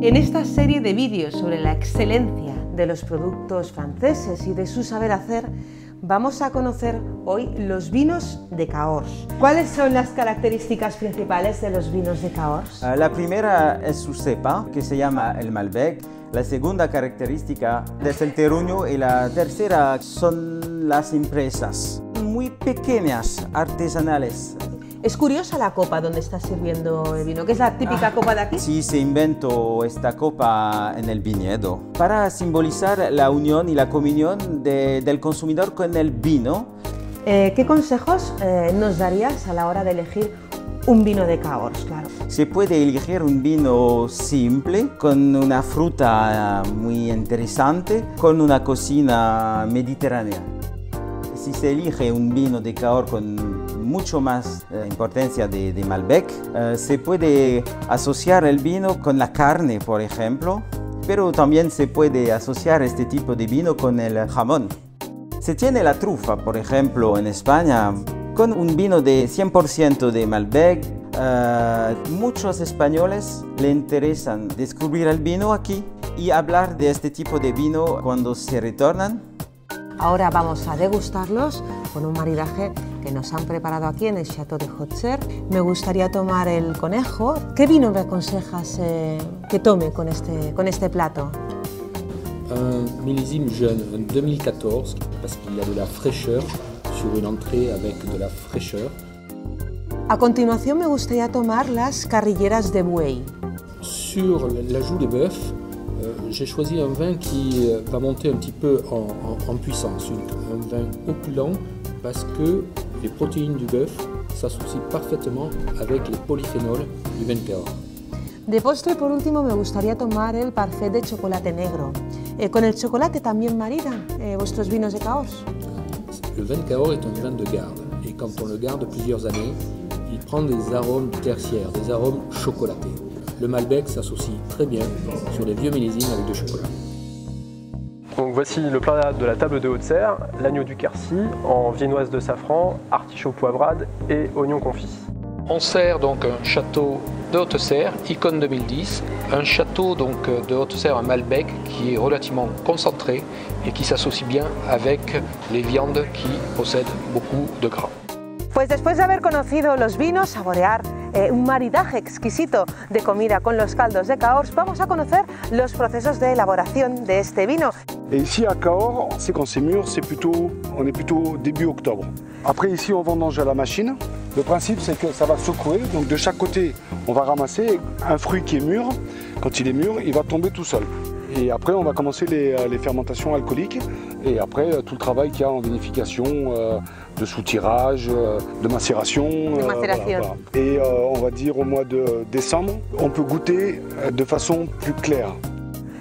En esta serie de vídeos sobre la excelencia de los productos franceses y de su saber hacer, vamos a conocer hoy los vinos de Cahors. ¿Cuáles son las características principales de los vinos de Cahors? Ah, La primera es su cepa, que se llama el Malbec. La segunda característica es el terruño y la tercera son las empresas muy pequeñas, artesanales. Es curiosa la copa donde está sirviendo el vino, que es la típica copa de aquí. Sí, se inventó esta copa en el viñedo para simbolizar la unión y la comunión de- del consumidor con el vino. Eh, ¿Qué consejos eh, nos darías a la hora de elegir un vino de Cahors? Claro. Se puede elegir un vino simple, con una fruta eh, muy interesante, con una cocina mediterránea. Si se elige un vino de Cahors con mucho más eh, importancia de, de Malbec, eh, se puede asociar el vino con la carne, por ejemplo, pero también se puede asociar este tipo de vino con el jamón. Se tiene la trufa, por ejemplo, en España, con un vino de 100% de Malbec. eh, muchos españoles le interesan descubrir el vino aquí y hablar de este tipo de vino cuando se retornan. Ahora vamos a degustarlos con un maridaje que nos han preparado aquí en el Chateau de Hotzer. Me gustaría tomar el conejo. ¿Qué vino me aconsejas eh, que tome con este, con este plato? Un millésime jeune, un 2014, parce qu'il y a de la fraîcheur sur une entrée avec de la fraîcheur. A continuación me gustaría tomar las carrilleras de buey. Sur l'ajout de bœuf, euh, j'ai choisi un vin qui euh, va monter un petit peu en, en- en puissance, un vin opulent, parce que les protéines du bœuf s'associent parfaitement avec les polyphénols du Cahors. De postre, por último, me gustaría tomar el parfait de chocolate negro. Eh, ¿Con el chocolate también maridan eh, vuestros vinos de Cahors? Le vin de Cahors est un vin de garde, et quand on le garde plusieurs années, il prend des arômes tertiaires, des arômes chocolatés. Le Malbec s'associe très bien sur les vieux millésimes avec du chocolat. Donc voici le plat de la table de Haute-Serre, l'agneau du Quercy en viennoise de safran, artichaut poivrade et oignon confit. On sert donc un château de Haute-Serre, Icône 2010, un château donc de Haute-Serre à Malbec qui est relativement concentré et qui s'associe bien avec les viandes qui possèdent beaucoup de gras. Pues después de haber conocido los vinos, saborear eh, un maridaje exquisito de comida con los caldos de Cahors, vamos a conocer los procesos de de este vino. Ici à Cahors, c'est quand c'est mûr, c'est plutôt, on est plutôt début octobre. Après ici on vendange à la machine. Le principe c'est que ça va secouer, donc de chaque côté on va ramasser un fruit qui est mûr. Quand il est mûr, il va tomber tout seul. Et après on va commencer les, euh, fermentations alcooliques et après euh, tout le travail qu'il y a en vinification, euh, de soutirage, euh, de macération. euh, macération. Et euh, on va dire au mois de décembre, on peut goûter de façon plus claire.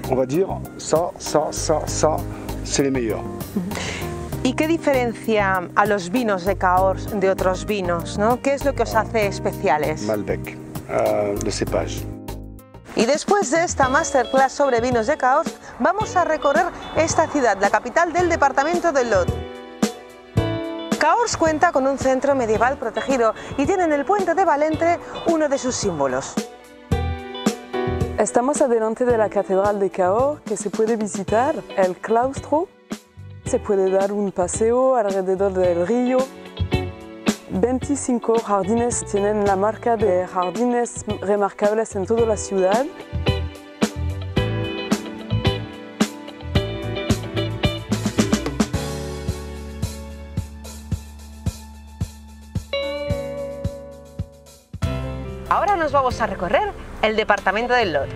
On va dire ça, ça, ça, ça, c'est les meilleurs. ¿Y qué diferencia a los vinos de Cahors de otros vinos? ¿no? ¿Qué es lo que os hace especiales? Malbec, euh, le cépage. Y después de esta masterclass sobre vinos de Cahors, vamos a recorrer esta ciudad, la capital del departamento del Lot. Cahors cuenta con un centro medieval protegido y tiene en el puente de Valente uno de sus símbolos. Estamos adelante de la Catedral de Cahors que se puede visitar el claustro. Se puede dar un paseo alrededor del río. 25 jardines tienen la marca de jardines remarcables en toda la ciudad. Ahora nos vamos a recorrer el departamento del Lot.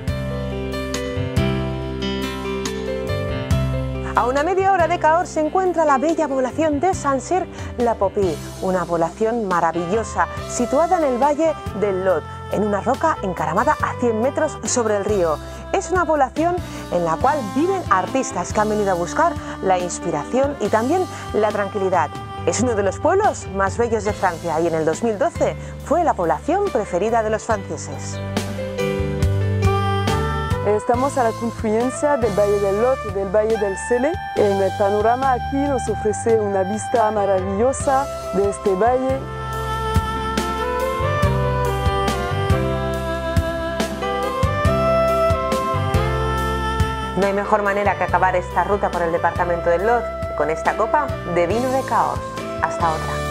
A una media hora de Cahors se encuentra la bella población de Saint-Cyr-la-Popie, una población maravillosa situada en el valle del Lot, en una roca encaramada a 100 metros sobre el río. Es una población en la cual viven artistas que han venido a buscar la inspiración y también la tranquilidad. Es uno de los pueblos más bellos de Francia y en el 2012 fue la población preferida de los franceses. Estamos a la confluencia del Valle del Lot y del Valle del Sele. En el panorama aquí nos ofrece una vista maravillosa de este valle. No hay mejor manera que acabar esta ruta por el departamento del Lot con esta copa de vino de Caos. Hasta otra.